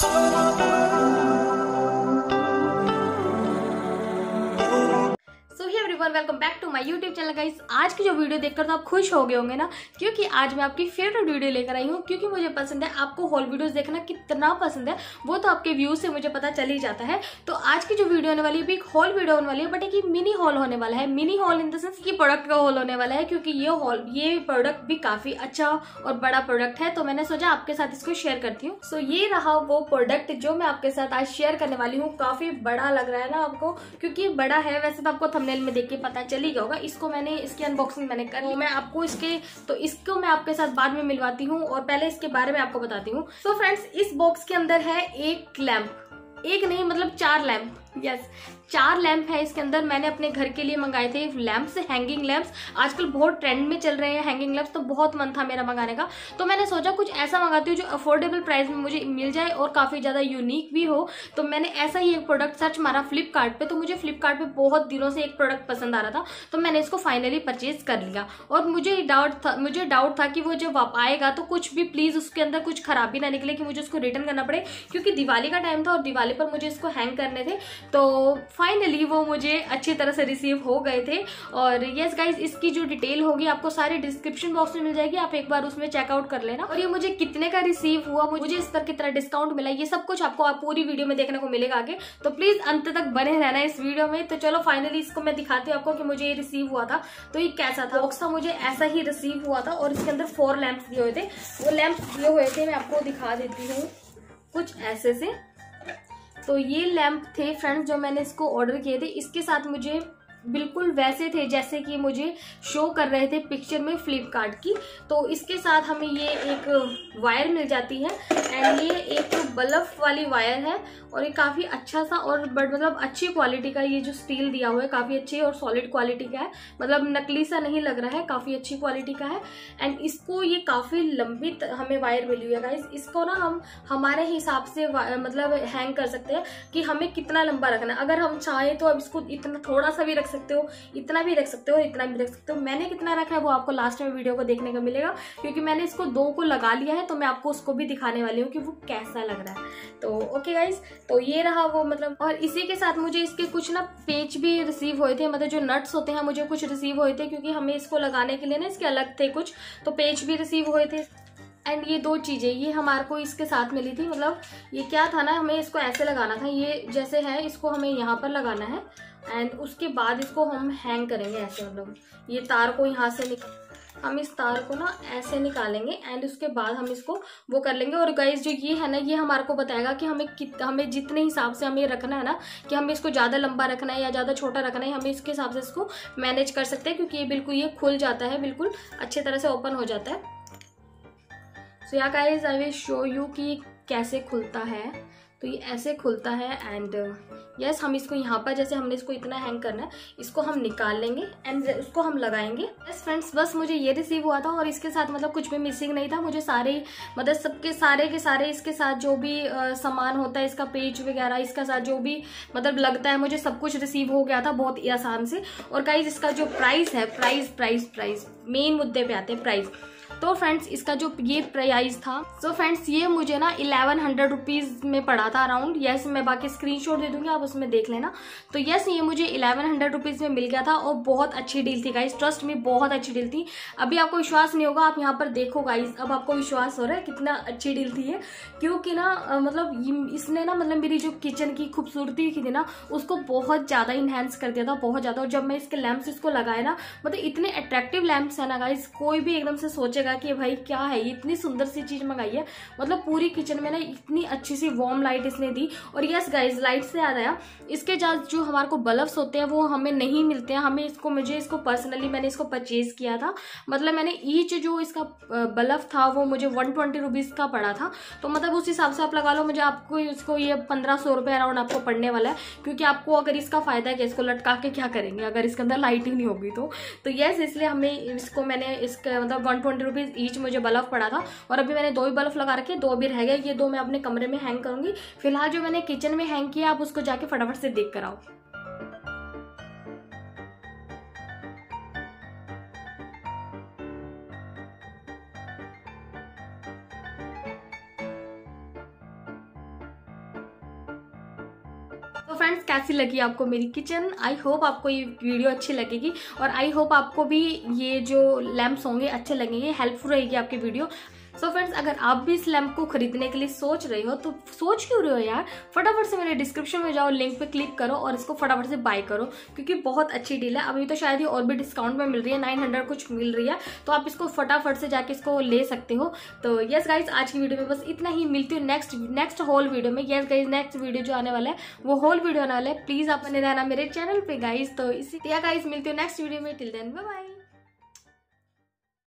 Christ. Everyone welcome back to my YouTube channel guys आज की जो वीडियो देखकर तो आप खुश हो गए होंगे ना, क्योंकि आज मैं आपकी फेवरेट वीडियो लेकर आई हूँ, क्योंकि मुझे पसंद है आपको हॉल वीडियोस देखना कितना पसंद है, वो तो आपके व्यू से मुझे पता चल ही जाता है। तो आज की जो वीडियो होने वाली है एक हॉल वीडियो होने वाली है बट एक मिनी हॉल होने वाला है। Mini haul in the sense product का हॉल होने वाला है, क्योंकि ये हॉल ये प्रोडक्ट भी काफ़ी अच्छा और बड़ा प्रोडक्ट है तो मैंने सोचा आपके साथ इसको शेयर करती हूँ। सो ये रहा वो प्रोडक्ट जो मैं आपके साथ आज शेयर करने वाली हूँ। काफ़ी बड़ा लग रहा है ना आपको, क्योंकि बड़ा है, वैसे तो आपको थंबनेल में देख के पता चल ही गया होगा। इसको मैंने, इसकी अनबॉक्सिंग मैंने कर। ली मैं आपको इसके तो इसको मैं आपके साथ बाद में मिलवाती हूँ और पहले इसके बारे में आपको बताती हूँ। सो फ्रेंड्स इस बॉक्स के अंदर है एक लैम्प एक नहीं मतलब चार लैम्प यस चार लैंप है इसके अंदर। मैंने अपने घर के लिए मंगाए थे लैंप्स हैंगिंग लैंप्स आजकल बहुत ट्रेंड में चल रहे हैं हैंगिंग लैंप्स तो बहुत मन था मेरा मंगाने का। तो मैंने सोचा कुछ ऐसा मंगाती हूँ जो अफोर्डेबल प्राइस में मुझे मिल जाए और काफ़ी ज़्यादा यूनिक भी हो। तो मैंने ऐसा ही एक प्रोडक्ट सर्च मारा फ्लिपकार्ट तो मुझे फ्लिपकार्ट बहुत दिनों से एक प्रोडक्ट पसंद आ रहा था। तो मैंने इसको फाइनली परचेज कर लिया। और मुझे डाउट था, मुझे डाउट था कि वो जब आएगा तो कुछ भी प्लीज़ उसके अंदर कुछ खराबी ना निकले कि मुझे उसको रिटर्न करना पड़े। क्योंकि दिवाली का टाइम था और दिवाली पर मुझे इसको हैंग करने थे। तो फाइनली वो मुझे अच्छी तरह से रिसीव हो गए थे। और यस गाइज़ इसकी जो डिटेल होगी, आपको सारी डिस्क्रिप्शन बॉक्स में मिल जाएगी। आप एक बार उसमें चेकआउट कर लेना। और ये मुझे कितने का रिसीव हुआ, मुझे इस पर कितना डिस्काउंट मिला, ये सब कुछ आपको आप पूरी वीडियो में देखने को मिलेगा आगे। तो प्लीज़ अंत तक बने रहना इस वीडियो में। तो चलो फाइनली इसको मैं दिखाती हूँ आपको कि मुझे ये रिसीव हुआ था। तो ये कैसा था? बॉक्स था, मुझे ऐसा ही रिसीव हुआ था। और इसके अंदर फोर लैंप दिए हुए थे। वो लैंप दिए हुए थे, मैं आपको दिखा देती हूँ। कुछ ऐसे से। तो ये लैंप थे फ्रेंड्स जो मैंने इसको ऑर्डर किए थे। इसके साथ मुझे बिल्कुल वैसे थे जैसे कि मुझे शो कर रहे थे पिक्चर में फ्लिपकार्ट की। तो इसके साथ हमें ये एक वायर मिल जाती है एंड ये एक बल्ब वाली वायर है और ये काफ़ी अच्छा सा और बट मतलब अच्छी क्वालिटी का ये जो स्टील दिया हुआ है, काफ़ी अच्छी और सॉलिड क्वालिटी का है। मतलब नकली सा नहीं लग रहा है, काफ़ी अच्छी क्वालिटी का है। एंड इसको ये काफ़ी लंबी हमें वायर मिली हुई है इसको ना हम, हमारे हिसाब से मतलब हैंग कर सकते हैं कि हमें कितना लंबा रखना है। अगर हम चाहें तो अब इसको इतना थोड़ा सा भी रख सकते हो, इतना भी रख सकते हो इतना भी रख सकते हो। मैंने कितना रखा है वो आपको लास्ट में वीडियो को देखने को मिलेगा, क्योंकि मैंने इसको दो को लगा लिया है तो मैं आपको उसको भी दिखाने वाली हूँ कि वो कैसा लग रहा है। तो ओके गाइज़ तो ये रहा वो मतलब और इसी के साथ मुझे इसके कुछ ना पेज भी रिसीव हुए थे मतलब जो नट्स होते हैं, मुझे कुछ रिसीव हुए थे, क्योंकि हमें इसको लगाने के लिए ना इसके अलग थे कुछ तो पेज भी रिसीव हुए थे। एंड ये दो चीज़ें, ये हमारे को इसके साथ मिली थी मतलब ये क्या था ना, हमें इसको ऐसे लगाना था, ये जैसे है, इसको हमें यहाँ पर लगाना है एंड उसके बाद इसको हम हैंग करेंगे ऐसे मतलब ये तार को यहाँ से निक, हम इस तार को ना ऐसे निकालेंगे एंड उसके बाद हम इसको वो कर लेंगे, और गाइज़ जो ये है ना, ये हमारे को बताएगा कि हमें कित, हमें जितने हिसाब से हमें रखना है ना, कि हमें इसको ज़्यादा लंबा रखना है या ज़्यादा छोटा रखना है, हमें इसके हिसाब से इसको मैनेज कर सकते हैं, क्योंकि ये बिल्कुल, ये खुल जाता है, बिल्कुल अच्छे तरह से ओपन हो जाता है। So ya guys I will show you कि कैसे खुलता है। तो ये ऐसे खुलता है एंड यस yes, हम इसको यहाँ पर जैसे हमने इसको इतना हैंग करना है इसको हम निकाल लेंगे एंड उसको हम लगाएँगे। यस फ्रेंड्स बस मुझे ये रिसीव हुआ था और इसके साथ मतलब कुछ भी मिसिंग नहीं था। मुझे सारे मतलब सबके सारे के सारे इसके साथ जो भी आ, सामान होता है इसका पेज वगैरह इसका साथ जो भी मतलब लगता है मुझे सब कुछ रिसीव हो गया था बहुत ही आसान से। और गाइज़ इसका जो प्राइस है प्राइस प्राइस प्राइस मेन मुद्दे पे आते हैं प्राइस तो फ्रेंड्स इसका जो ये प्राइस था सो so फ्रेंड्स ये मुझे ना इलेवन हंड्रेड रुपीज़ में पड़ा था अराउंड यस मैं बाकी स्क्रीनशॉट दे दूँगी, आप उसमें देख लेना. तो यस ये मुझे इलेवन हंड्रेड रुपीज़ में मिल गया था और बहुत अच्छी डील थी गाइस ट्रस्ट में बहुत अच्छी डील थी. अभी आपको विश्वास नहीं होगा, आप यहाँ पर देखो गाइस अब आपको विश्वास हो रहा है कितना अच्छी डील थी ये. क्योंकि ना मतलब इसने ना मतलब मेरी जो किचन की खूबसूरती थी ना, उसको बहुत ज़्यादा इन्हेंस कर दिया था, बहुत ज़्यादा. और जब मैं इसके लैम्प्स इसको लगाए ना मतलब इतने अट्रैक्टिव लैम्प्स है ना गाइस कोई भी एकदम से सोचेगा लगा कि भाई क्या है इतनी सुंदर सी चीज़ मंगाई है। मतलब पूरी किचन में ना इतनी अच्छी सी वार्म लाइट इसने दी। और यस गाइज़ लाइट से याद आया इसके साथ जो हमारे को बल्ब्स होते हैं वो हमें नहीं मिलते हैं। हमें इसको मुझे इसको पर्सनली मैंने इसको परचेज किया था। मतलब मैंने ईच जो इसका बल्ब था वो मुझे वन ट्वेंटी का पड़ा था। तो मतलब उस हिसाब से आप लगा लो मुझे आपको इसको ये पंद्रह सौ रुपये अराउंड आपको पड़ने वाला है। क्योंकि आपको अगर इसका फ़ायदा है कि इसको लटका के क्या करेंगे? अगर इसके अंदर लाइट ही नहीं होगी तो, तो यस इसलिए हमें इसको मैंने इसका मतलब वन ट्वेंटी रुपीज़ ईच मुझे बल्ब पड़ा था, और अभी मैंने दो ही बल्ब लगा रखे, दो अभी रह गए, ये दो मैं अपने कमरे में हैंग करूँगी। फ़िलहाल जो मैंने किचन में हैंग किया, आप उसको जाके फटाफट से देख कर आओ। फ्रेंड्स कैसी लगी आपको मेरी किचन आई होप आपको ये वीडियो अच्छी लगेगी और आई होप आपको भी ये जो लैम्प्स होंगे अच्छे लगेंगे हेल्पफुल रहेगी आपकी वीडियो सो so फ्रेंड्स अगर आप भी इस लैम्प को खरीदने के लिए सोच रहे हो तो सोच क्यों रहे हो यार? फटाफट से मेरे डिस्क्रिप्शन में जाओ लिंक पे क्लिक करो और इसको फटाफट से बाय करो, क्योंकि बहुत अच्छी डील है। अभी तो शायद ये और भी डिस्काउंट में मिल रही है नाइन हंड्रेड कुछ मिल रही है। तो आप इसको फटाफट से जाके इसको ले सकते हो। तो यस गाइज़ आज की वीडियो में बस इतना ही। मिलती हूँ नेक्स्ट नेक्स्ट होल वीडियो में। यस गाइज़ नेक्स्ट वीडियो जो आने वाला है, वो होल वीडियो आने वाला है। प्लीज़ आप बने रहना मेरे चैनल पे गाइज़ तो इसी गाइज़ मिलती हूँ नेक्स्ट वीडियो में। Till then bye